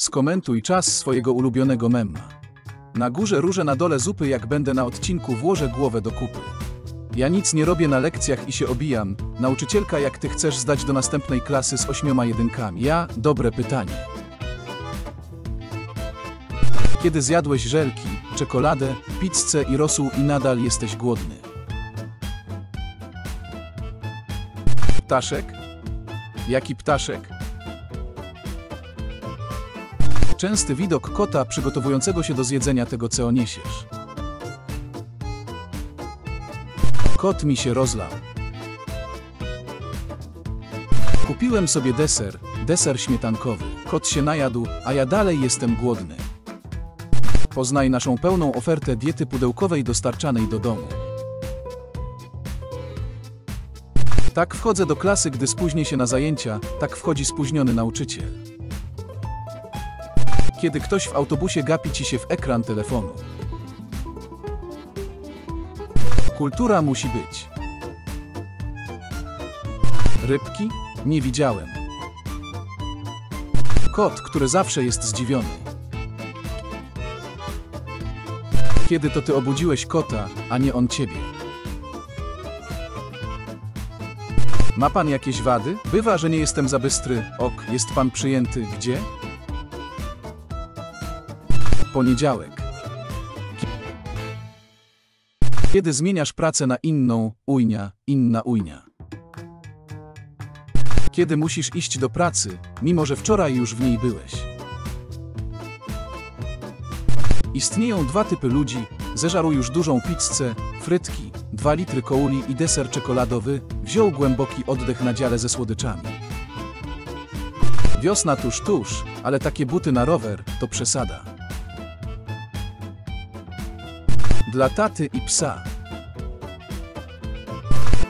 Skomentuj czas swojego ulubionego memma. Na górze róże, na dole zupy, jak będę na odcinku, włożę głowę do kupy. Ja nic nie robię na lekcjach i się obijam. Nauczycielka, jak ty chcesz zdać do następnej klasy z ośmioma jedynkami? Ja, dobre pytanie. Kiedy zjadłeś żelki, czekoladę, pizzę i rosół i nadal jesteś głodny? Ptaszek? Jaki ptaszek? Częsty widok kota przygotowującego się do zjedzenia tego, co niesiesz. Kot mi się rozlał. Kupiłem sobie deser, deser śmietankowy. Kot się najadł, a ja dalej jestem głodny. Poznaj naszą pełną ofertę diety pudełkowej dostarczanej do domu. Tak wchodzę do klasy, gdy spóźnię się na zajęcia, tak wchodzi spóźniony nauczyciel. Kiedy ktoś w autobusie gapi ci się w ekran telefonu. Kultura musi być. Rybki? Nie widziałem. Kot, który zawsze jest zdziwiony. Kiedy to ty obudziłeś kota, a nie on ciebie? Ma pan jakieś wady? Bywa, że nie jestem za bystry. Ok, jest pan przyjęty. Gdzie? Poniedziałek. Kiedy zmieniasz pracę na inną, ujnia, inna ujnia. Kiedy musisz iść do pracy, mimo że wczoraj już w niej byłeś. Istnieją dwa typy ludzi, zeżarł już dużą pizzę, frytki, dwa litry kouli i deser czekoladowy, wziął głęboki oddech na dziale ze słodyczami. Wiosna tuż tuż, ale takie buty na rower to przesada. Dla taty i psa.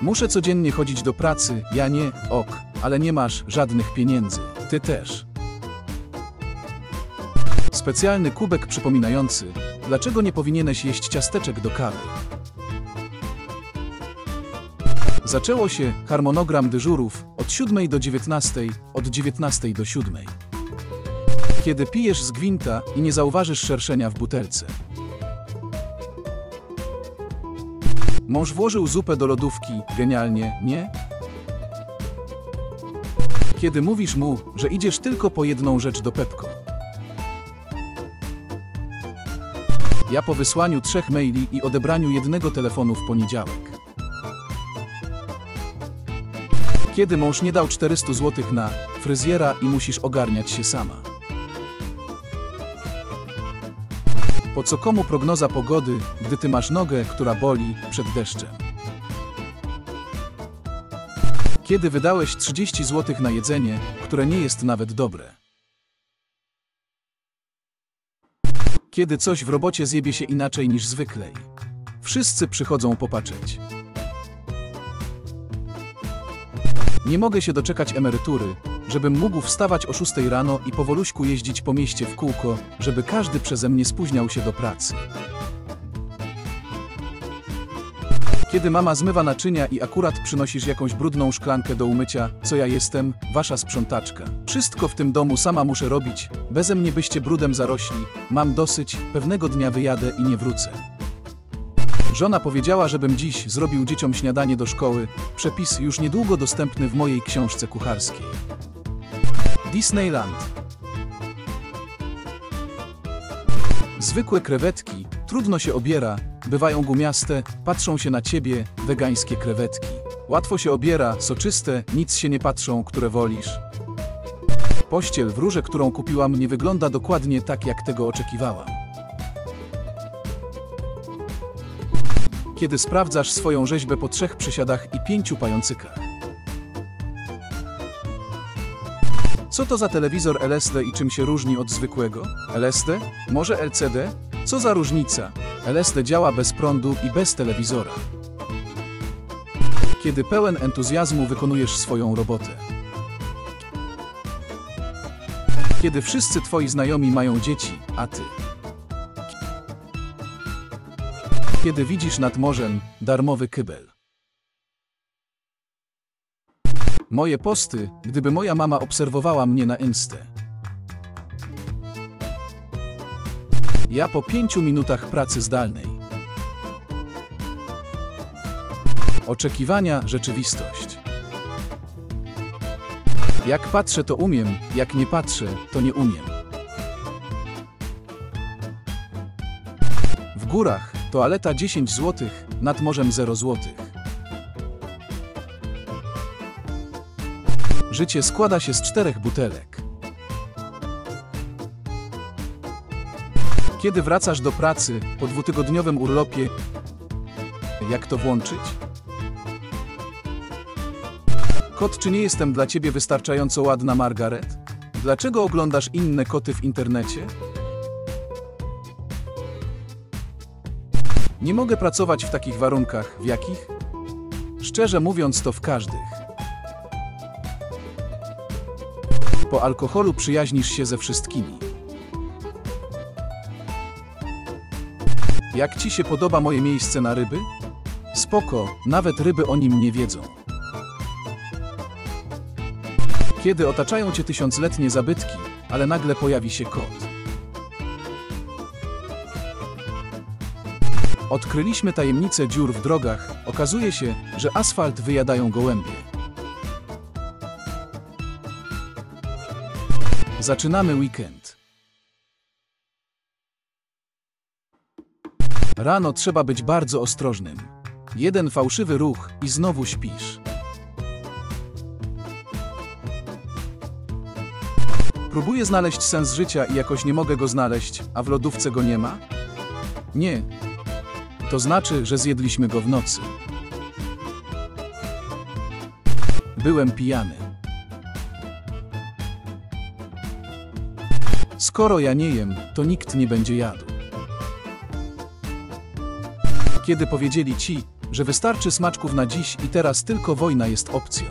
Muszę codziennie chodzić do pracy, ja nie, ok, ale nie masz żadnych pieniędzy. Ty też. Specjalny kubek przypominający, dlaczego nie powinieneś jeść ciasteczek do kawy. Zaczęło się harmonogram dyżurów od 7 do 19, od 19 do 7. Kiedy pijesz z gwinta i nie zauważysz szerszenia w butelce. Mąż włożył zupę do lodówki, genialnie, nie? Kiedy mówisz mu, że idziesz tylko po jedną rzecz do Pepko. Ja po wysłaniu trzech maili i odebraniu jednego telefonu w poniedziałek. Kiedy mąż nie dał 400 zł na fryzjera i musisz ogarniać się sama. Po co komu prognoza pogody, gdy ty masz nogę, która boli przed deszczem? Kiedy wydałeś 30 zł na jedzenie, które nie jest nawet dobre? Kiedy coś w robocie zjebie się inaczej niż zwykle. Wszyscy przychodzą popatrzeć. Nie mogę się doczekać emerytury, żebym mógł wstawać o 6 rano i powoluśku jeździć po mieście w kółko, żeby każdy przeze mnie spóźniał się do pracy. Kiedy mama zmywa naczynia i akurat przynosisz jakąś brudną szklankę do umycia, co ja jestem, wasza sprzątaczka. Wszystko w tym domu sama muszę robić, beze mnie byście brudem zarośli, mam dosyć, pewnego dnia wyjadę i nie wrócę. Żona powiedziała, żebym dziś zrobił dzieciom śniadanie do szkoły, przepis już niedługo dostępny w mojej książce kucharskiej. Disneyland Zwykłe krewetki, trudno się obiera, bywają gumiaste, patrzą się na ciebie, wegańskie krewetki. Łatwo się obiera, soczyste, nic się nie patrzą, które wolisz. Pościel w róże, którą kupiłam, nie wygląda dokładnie tak, jak tego oczekiwałam. Kiedy sprawdzasz swoją rzeźbę po trzech przysiadach i pięciu pającykach. Co to za telewizor LSD i czym się różni od zwykłego? LSD? Może LCD? Co za różnica? LSD działa bez prądu i bez telewizora. Kiedy pełen entuzjazmu wykonujesz swoją robotę. Kiedy wszyscy twoi znajomi mają dzieci, a ty. Kiedy widzisz nad morzem darmowy kybel. Moje posty, gdyby moja mama obserwowała mnie na Instę. Ja po pięciu minutach pracy zdalnej. Oczekiwania, rzeczywistość. Jak patrzę, to umiem, jak nie patrzę, to nie umiem. W górach toaleta 10 zł, nad morzem 0 zł. Życie składa się z czterech butelek. Kiedy wracasz do pracy po dwutygodniowym urlopie, jak to włączyć? Kot, czy nie jestem dla ciebie wystarczająco ładna, Margaret? Dlaczego oglądasz inne koty w internecie? Nie mogę pracować w takich warunkach. W jakich? Szczerze mówiąc, to w każdych. Po alkoholu przyjaźnisz się ze wszystkimi. Jak ci się podoba moje miejsce na ryby? Spoko, nawet ryby o nim nie wiedzą. Kiedy otaczają cię tysiącletnie zabytki, ale nagle pojawi się kot. Odkryliśmy tajemnicę dziur w drogach. Okazuje się, że asfalt wyjadają gołębie. Zaczynamy weekend. Rano trzeba być bardzo ostrożnym. Jeden fałszywy ruch i znowu śpisz. Próbuję znaleźć sens życia i jakoś nie mogę go znaleźć, a w lodówce go nie ma? Nie. To znaczy, że zjedliśmy go w nocy. Byłem pijany. Skoro ja nie jem, to nikt nie będzie jadł. Kiedy powiedzieli ci, że wystarczy smaczków na dziś i teraz tylko wojna jest opcją.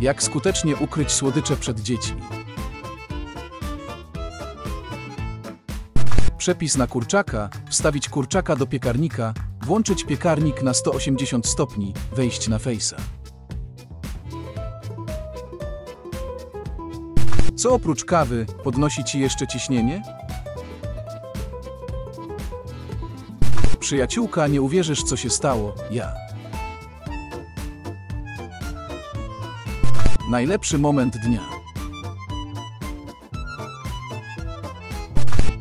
Jak skutecznie ukryć słodycze przed dziećmi? Przepis na kurczaka, wstawić kurczaka do piekarnika, włączyć piekarnik na 180 stopni, wejść na fejsa. Co oprócz kawy podnosi ci jeszcze ciśnienie? Przyjaciółka, nie uwierzysz co się stało, ja. Najlepszy moment dnia.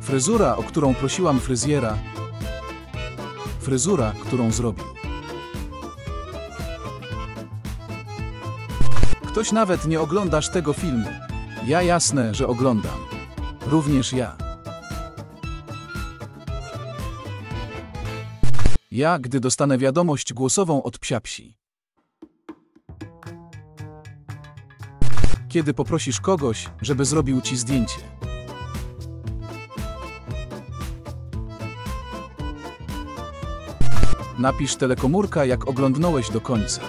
Fryzura, o którą prosiłam fryzjera. Fryzura, którą zrobił. Ktoś nawet nie oglądasz tego filmu. Ja jasne, że oglądam. Również ja. Ja, gdy dostanę wiadomość głosową od psiapsi. Kiedy poprosisz kogoś, żeby zrobił ci zdjęcie. Napisz telekomórka, jak oglądnąłeś do końca.